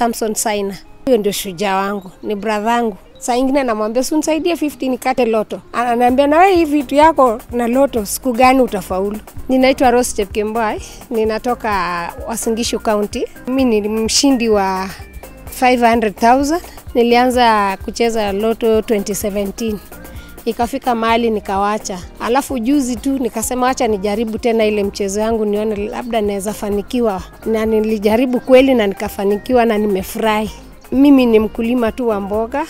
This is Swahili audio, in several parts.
Samson Saina. Huyo ndio shujaa wangu, ni bradhangu. Saa ingine namwambia si unisaidie 50 nikate loto. Ananiambia na wewe hii vitu yako na loto siku gani utafaulu? Ninaitwa Rose Chepkemboi, ninatoka Wasingishu County. Mimi ni mshindi wa 500,000. Nilianza kucheza loto 2017 ikafika mahali nikawacha, alafu juzi tu nikasema acha nijaribu tena ile mchezo yangu nione labda naweza fanikiwa, na nilijaribu kweli na nikafanikiwa na nimefurahi. Mimi ni mkulima tu wa mboga,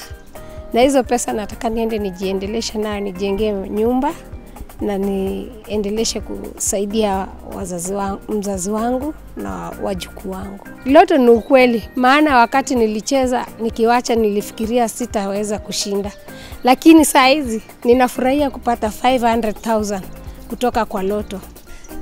na hizo pesa nataka niende nijiendeleshe nayo, nijengee nyumba na niendeleshe kusaidia wazazi wangu, mzazi wangu na wajukuu wangu. Loto ni ukweli, maana wakati nilicheza nikiwacha, nilifikiria sitaweza kushinda, lakini saa hizi ninafurahia kupata 500,000 kutoka kwa loto.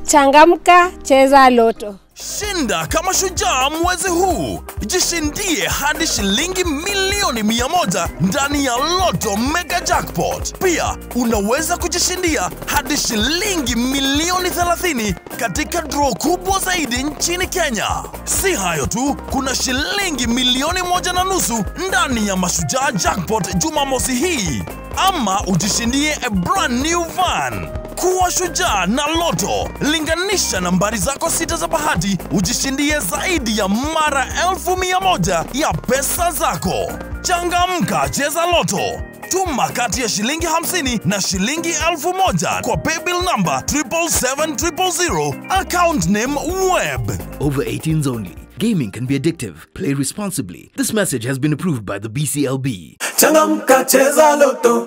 Changamka, cheza loto. Shinda kama shujaa mwezi huu, jishindie hadi shilingi milioni mia moja ndani ya Loto Mega Jackpot. Pia unaweza kujishindia hadi shilingi milioni 30 katika draw kubwa zaidi nchini Kenya. Si hayo tu, kuna shilingi milioni moja na nusu ndani ya Mashujaa Jackpot Jumamosi hii, ama ujishindie a brand new van. Kuwa shujaa na Loto. Linganisha nambari zako sita za bahati ujishindie zaidi ya mara elfu mia moja ya pesa zako. Changamka, cheza Loto. Tuma kati ya shilingi 50 na shilingi elfu moja kwa paybill number 77700 account name web. Over 18s only. Gaming can be addictive. Play responsibly. This message has been approved by the BCLB. Changamka cheza loto.